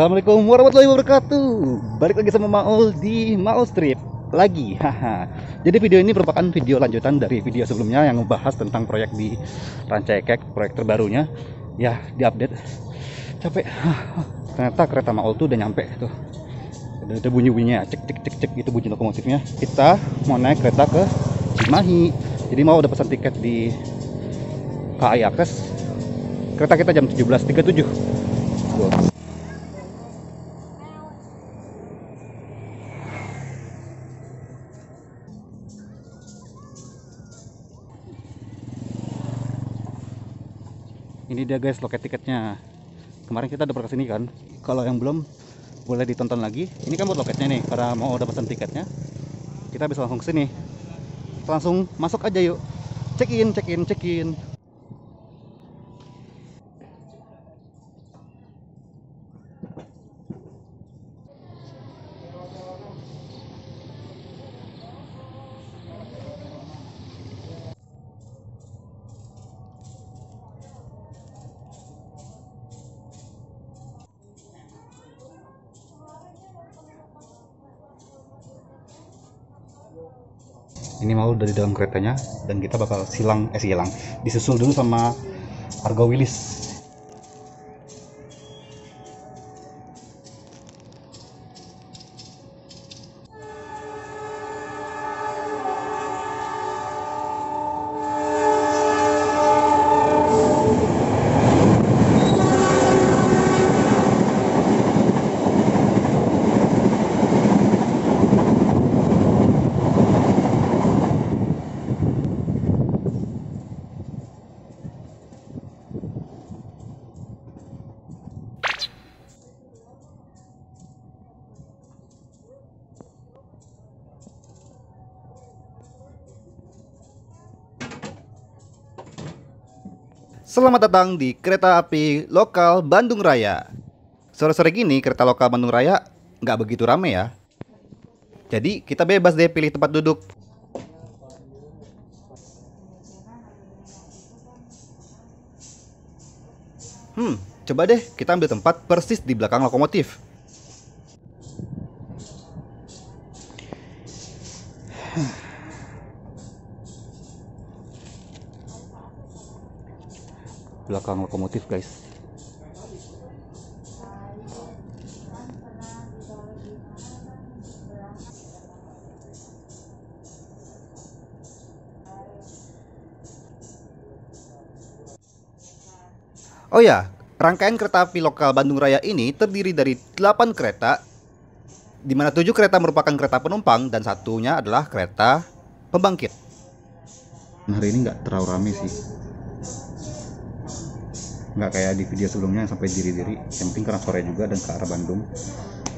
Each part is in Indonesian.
Assalamualaikum warahmatullahi wabarakatuh. Balik lagi sama Maul di Maul Strip Lagi haha. Jadi video ini merupakan video lanjutan dari video sebelumnya Yang membahas tentang proyek di Rancakek Proyek terbarunya. Ya diupdate. Capek. Ternyata kereta Maul tuh udah nyampe tuh Ada, ada bunyi-bunyinya. Cek cek cek cek. Itu bunyi lokomotifnya. Kita mau naik kereta ke Cimahi. Jadi mau udah pesan tiket di KAI Akses Kereta kita jam 17.37 Wow. Ini dia guys loket tiketnya. Kemarin kita udah ke sini kan? Kalau yang belum boleh ditonton lagi. Ini kan buat loketnya nih para mau udah tiketnya. Kita bisa langsung ke sini. Langsung masuk aja yuk. Check in check in check in mau dari dalam keretanya dan kita bakal silang eh silang disusul dulu sama Argo Willis Selamat datang di kereta api lokal Bandung Raya. Sore-sore gini kereta lokal Bandung Raya nggak begitu rame ya. Jadi kita bebas deh pilih tempat duduk. Hmm, coba deh kita ambil tempat persis di belakang lokomotif. Belakang lokomotif guys Oh ya, rangkaian kereta api lokal Bandung Raya ini terdiri dari 8 kereta di mana 7 kereta merupakan kereta penumpang dan satunya adalah kereta pembangkit. Hari ini nggak terlalu ramai sih, nggak kayak di video sebelumnya sampai diri-diri. Yang penting karena sore juga dan ke arah Bandung.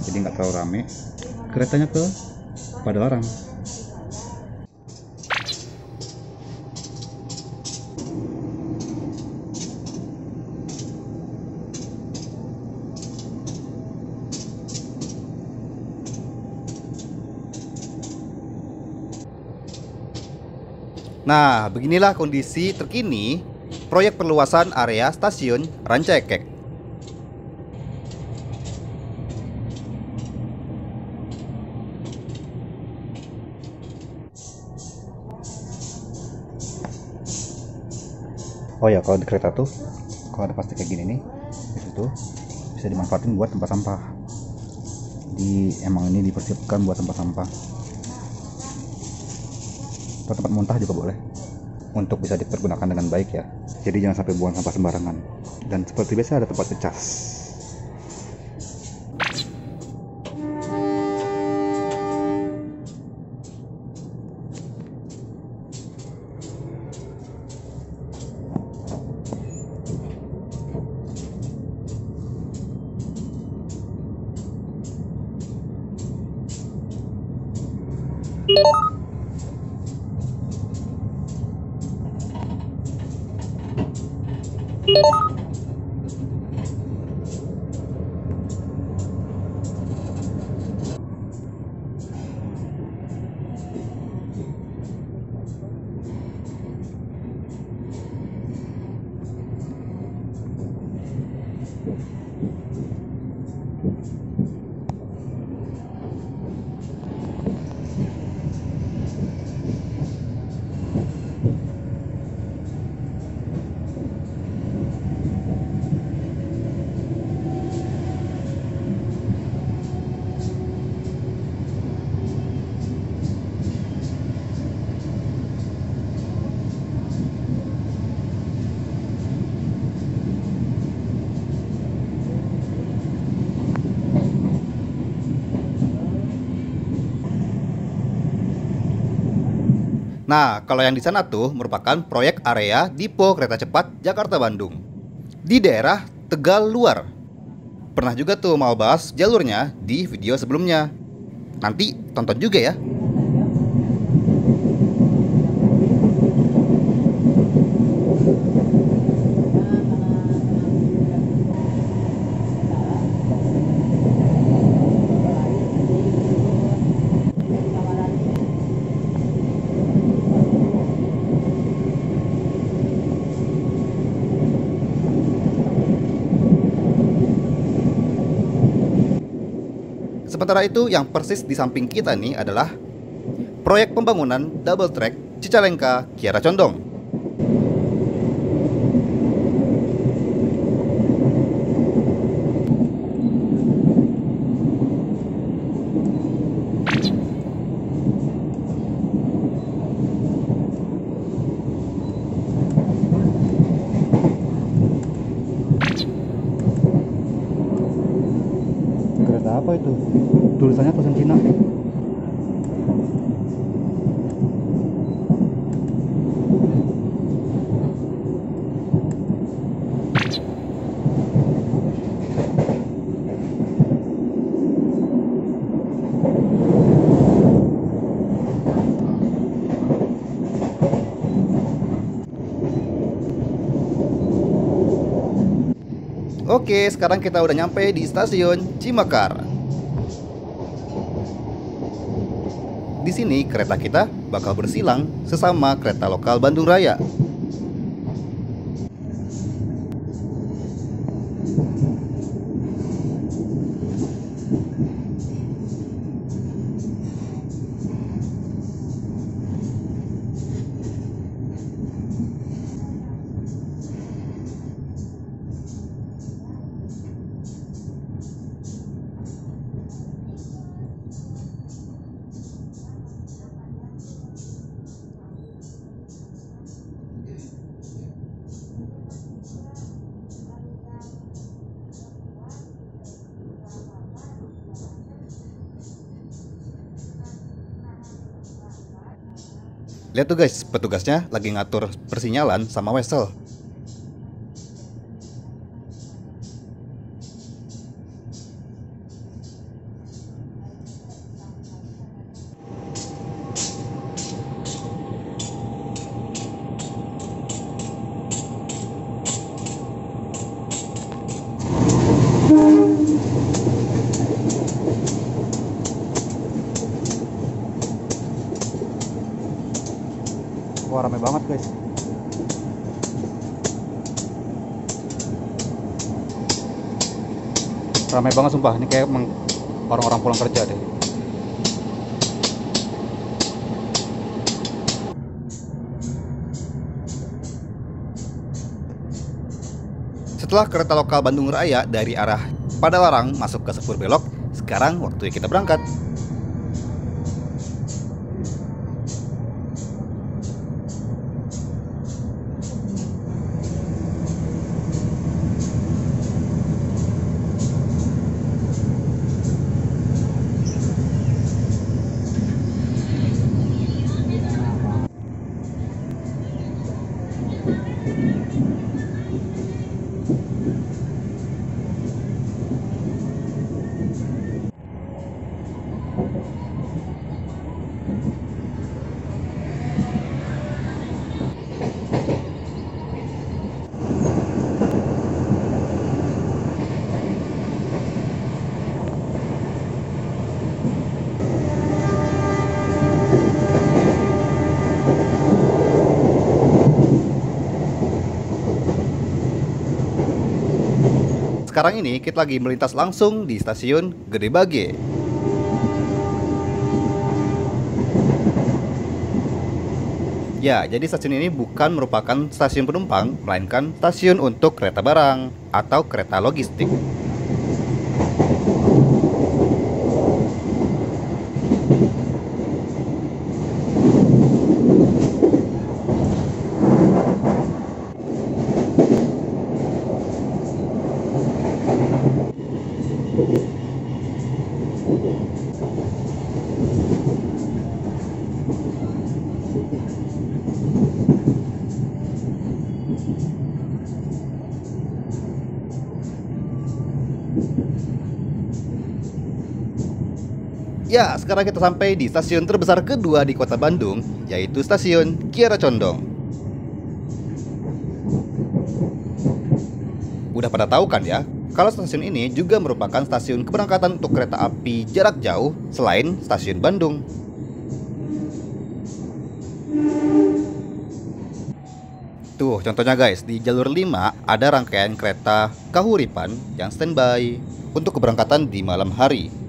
Jadi nggak terlalu rame. Keretanya ke Padalarang. Nah, beginilah kondisi terkini proyek perluasan area stasiun Rancaikek. Oh ya, kalau di kereta tuh, kalau ada plastik kayak gini nih, itu bisa dimanfaatin buat tempat sampah. Di emang ini dipersiapkan buat tempat sampah. Atau tempat muntah juga boleh untuk bisa dipergunakan dengan baik ya jadi jangan sampai buang sampah sembarangan. Dan seperti biasa ada tempat ngecas Nah, kalau yang di sana tuh merupakan proyek area Dipo Kereta Cepat Jakarta-Bandung di daerah Tegal Luar. Pernah juga tuh mau bahas jalurnya di video sebelumnya. Nanti tonton juga ya. Sementara itu yang persis di samping kita nih adalah proyek pembangunan double track Cicalengka Kiara Condong. Oke, sekarang kita udah nyampe di stasiun Cimakar. Di sini kereta kita bakal bersilang sesama kereta lokal Bandung Raya. Lihat tuh guys, petugasnya lagi ngatur persinyalan sama wesel. Wah rame banget guys. Ramai banget sumpah. Ini kayak orang-orang pulang kerja deh. Setelah kereta lokal Bandung Raya dari arah Padalarang masuk ke Sepur Belok, sekarang waktunya kita berangkat. Sekarang ini kita lagi melintas langsung di stasiun Gede Bage. Ya, jadi stasiun ini bukan merupakan stasiun penumpang, melainkan stasiun untuk kereta barang atau kereta logistik. Ya, sekarang kita sampai di stasiun terbesar kedua di kota Bandung, yaitu stasiun Kiara Condong. Udah pada tahu kan ya, kalau stasiun ini juga merupakan stasiun keberangkatan untuk kereta api jarak jauh selain stasiun Bandung. Tuh, contohnya guys, di jalur 5 ada rangkaian kereta Kahuripan yang standby untuk keberangkatan di malam hari.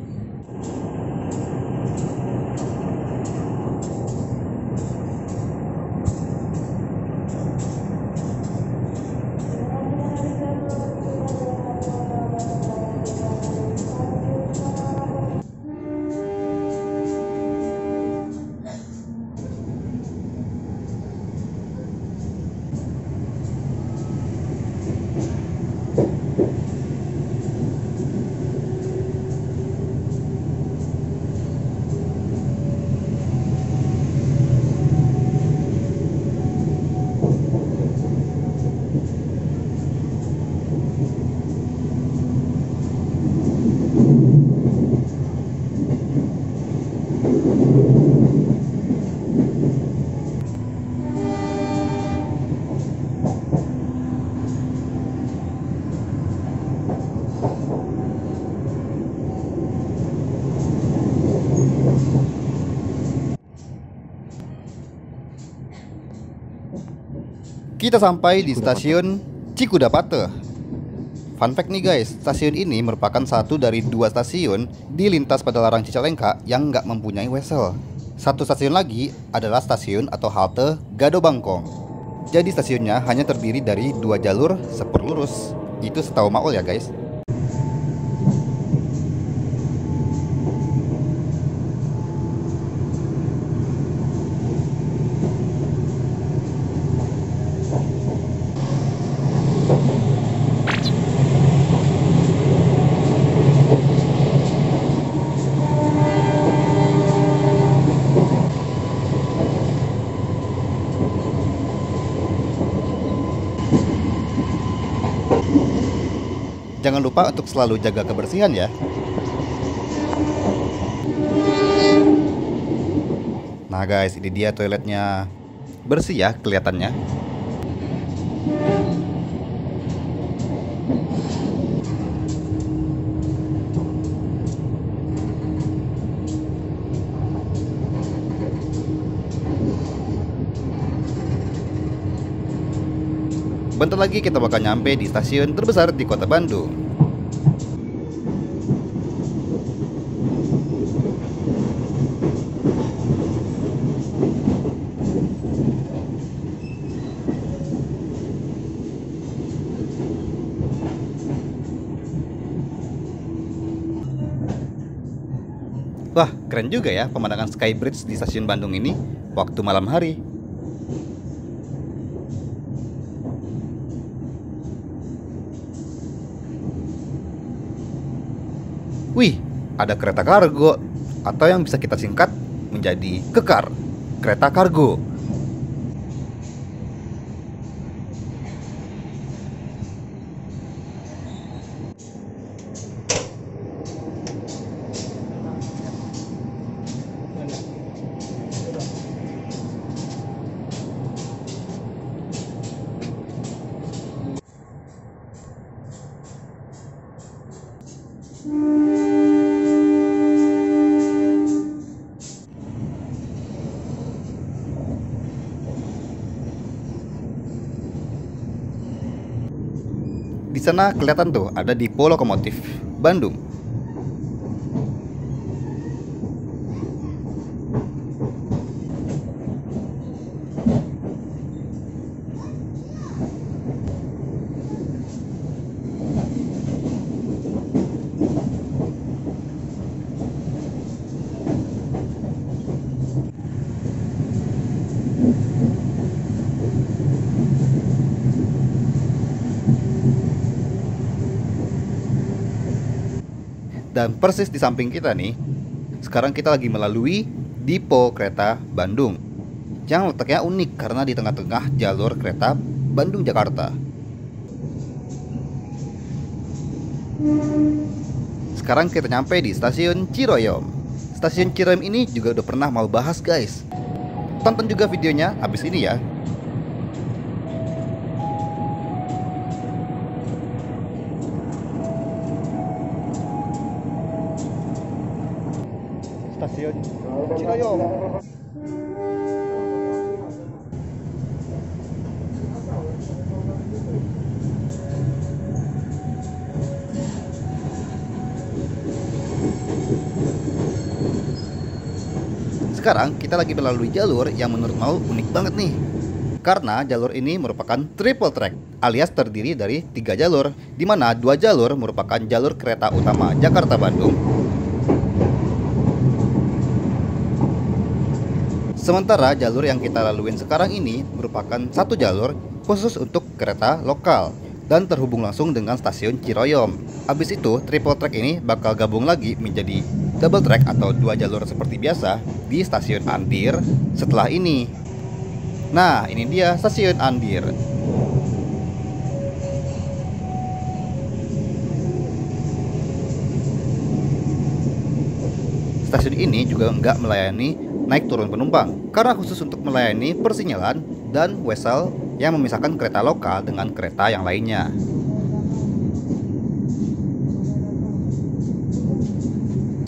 Kita sampai di stasiun Cikudapate. Fun fact nih guys, stasiun ini merupakan satu dari dua stasiun di lintas pada larang Cicalengka yang nggak mempunyai wesel. Satu stasiun lagi adalah stasiun atau halte Gado Bangkong. Jadi stasiunnya hanya terdiri dari dua jalur sepur lurus. Itu setahu Maul ya guys. Jangan lupa untuk selalu jaga kebersihan ya. Nah guys, ini dia toiletnya. Bersih ya kelihatannya. Bentar lagi kita bakal nyampe di stasiun terbesar di kota Bandung. Keren juga ya pemandangan Skybridge di stasiun Bandung ini waktu malam hari. Wih, ada kereta kargo atau yang bisa kita singkat menjadi kekar, kereta kargo. Di sana kelihatan tuh ada Dipo Lokomotif Bandung. Dan persis di samping kita nih, sekarang kita lagi melalui Dipo Kereta Bandung. Yang letaknya unik karena di tengah-tengah jalur kereta Bandung Jakarta. Sekarang kita nyampe di stasiun Ciroyom. Stasiun Ciroyom ini juga udah pernah mau bahas guys. Tonton juga videonya habis ini ya. Sekarang kita lagi melalui jalur yang menurut mau unik banget nih. Karena jalur ini merupakan triple track alias terdiri dari tiga jalur, di mana dua jalur merupakan jalur kereta utama Jakarta-Bandung. Sementara jalur yang kita laluin sekarang ini merupakan satu jalur khusus untuk kereta lokal dan terhubung langsung dengan stasiun Ciroyom. Habis itu, triple track ini bakal gabung lagi menjadi double track atau dua jalur seperti biasa di stasiun Andir setelah ini. Nah, ini dia stasiun Andir. Stasiun ini juga nggak melayani naik turun penumpang karena khusus untuk melayani persinyalan dan wesel yang memisahkan kereta lokal dengan kereta yang lainnya.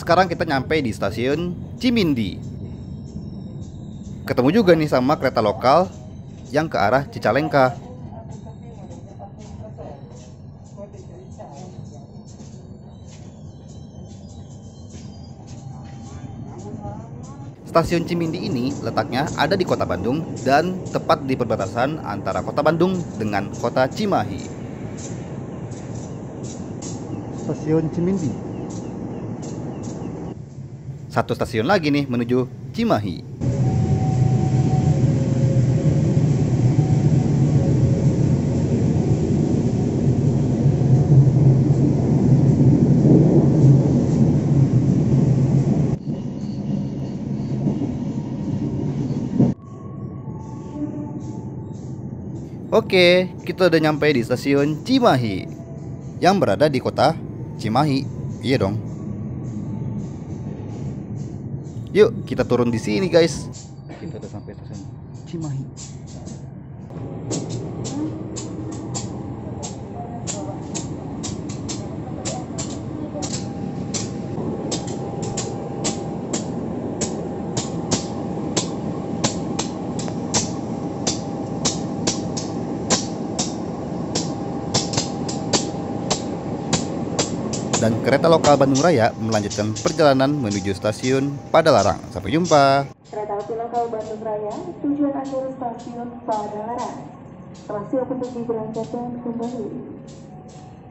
Sekarang kita nyampe di stasiun Cimindi. Ketemu juga nih sama kereta lokal yang ke arah Cicalengka. Stasiun Cimindi ini letaknya ada di kota Bandung dan tepat di perbatasan antara kota Bandung dengan kota Cimahi. Stasiun Cimindi. Satu stasiun lagi nih menuju Cimahi. Oke, kita udah nyampe di stasiun Cimahi yang berada di kota Cimahi. Iya dong. Yuk, kita turun di sini, guys. Kita udah sampai stasiun Cimahi. dan kereta lokal Bandung Raya melanjutkan perjalanan menuju stasiun Padalarang. Sampai jumpa. Kereta api lokal Bandung Raya, tujuan akhir stasiun Padalarang. Siap untuk diberangkatkan kembali.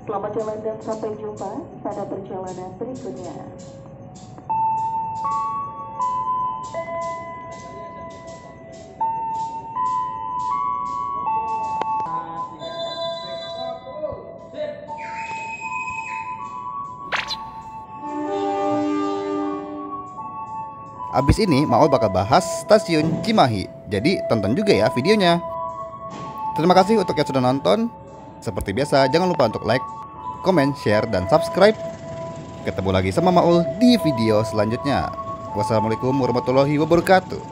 Selamat jalan dan sampai jumpa pada perjalanan berikutnya. Abis ini Maul bakal bahas stasiun Cimahi. Jadi tonton juga ya videonya. Terima kasih untuk yang sudah nonton. Seperti biasa, jangan lupa untuk like, comment, share, dan subscribe. Ketemu lagi sama Maul di video selanjutnya. Wassalamualaikum warahmatullahi wabarakatuh.